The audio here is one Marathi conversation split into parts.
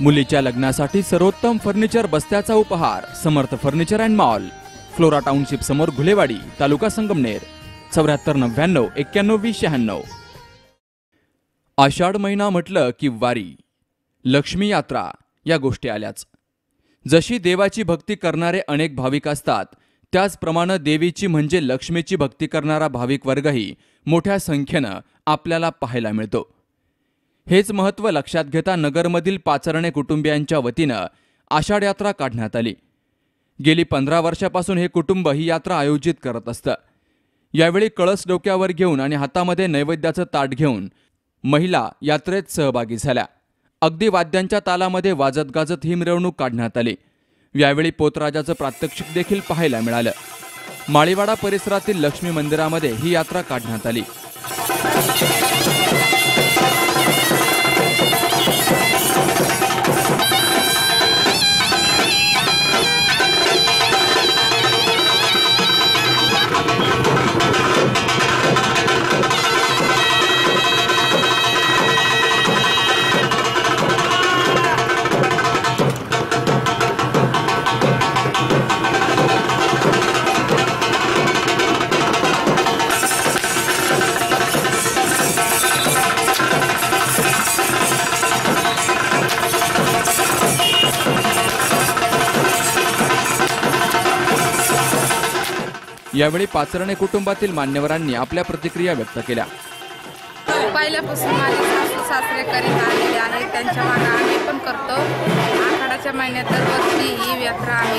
मुलीच्या लग्नासाठी सर्वोत्तम फर्निचर बस्त्याचा उपहार Samarth furniture and mall Flora Township समोर घुलेवाडी तालुका संगमनेर चौऱ्याहत्तर नव्याण्णव एक्क्याण्णव वीस शहाण्णव. आषाढ महिना म्हटलं की वारी लक्ष्मी यात्रा या गोष्टी आल्याच. जशी देवाची भक्ती करणारे अनेक भाविक असतात त्याचप्रमाणे देवीची म्हणजे लक्ष्मीची भक्ती करणारा भाविक वर्गही मोठ्या संख्येनं आपल्याला पाहायला मिळतो. हेच महत्त्व लक्षात घेता नगरमधील पाचरणे कुटुंबियांच्या वतीनं आषाढ यात्रा काढण्यात आली. गेली पंधरा वर्षापासून हे कुटुंब ही यात्रा आयोजित करत असतं. यावेळी कळस डोक्यावर घेऊन आणि हातामध्ये नैवेद्याचं ताट घेऊन महिला यात्रेत सहभागी झाल्या. अगदी वाद्यांच्या तालामध्ये वाजत गाजत ही मिरवणूक काढण्यात आली. यावेळी पोतराजाचं प्रात्यक्षिक देखील पाहायला मिळालं. माळीवाडा परिसरातील लक्ष्मी मंदिरामध्ये ही यात्रा काढण्यात आली. यावेळी पाचरणे कुटुंबातील मान्यवरांनी आपल्या प्रतिक्रिया व्यक्त केल्या. पहिल्यापासून माझे सासू सासरे करीत आलेले आहेत त्यांच्या मागे आम्ही पण करतो. आखाडाच्या महिन्यात दरवर्षी ही यात्रा आम्ही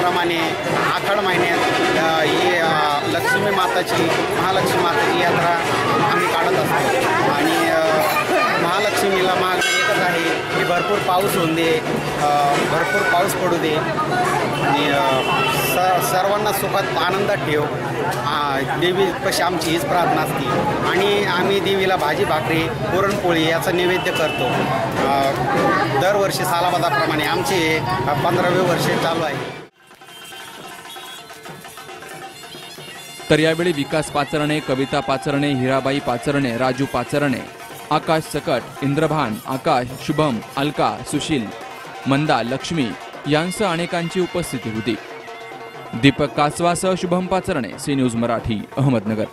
त्याप्रमाणे आखाड महिन्यात ही लक्ष्मी माताची महालक्ष्मी माताची यात्रा आम्ही काढत असतो. आणि महालक्ष्मीला माग एकच आहे की भरपूर पाऊस होऊन दे भरपूर पाऊस पडू दे. आणि स सर्वांना सुखात आनंदात ठेव. देवी कशी आमची हीच प्रार्थना असते. आणि आम्ही देवीला भाजी भाकरी पुरणपोळी याचा नैवेद्य करतो. दरवर्षी सालाबादाप्रमाणे आमचे पंधरावे वर्ष चालू आहे. तर यावेळी विकास पाचरणे कविता पाचरणे हिराबाई पाचरणे राजू पाचरणे आकाश सकट इंद्रभान आकाश शुभम अलका सुशील मंदा लक्ष्मी यांसह अनेकांची उपस्थिती होती. दीपक कासवासह शुभम पाचरणे सी न्यूज मराठी अहमदनगर.